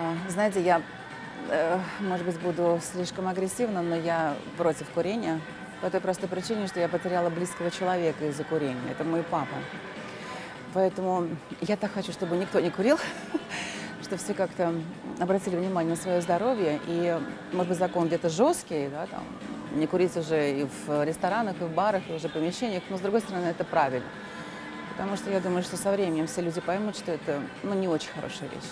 А, знаете, я, э, может быть, буду слишком агрессивна, но я против курения. По той простой причине, что я потеряла близкого человека из-за курения. Это мой папа. Поэтому я так хочу, чтобы никто не курил, чтобы все как-то обратили внимание на свое здоровье. И, может быть, закон где-то жесткий, да, там, не курить уже и в ресторанах, и в барах, и уже в помещениях, но, с другой стороны, это правильно. Потому что я думаю, что со временем все люди поймут, что это ну, не очень хорошая вещь.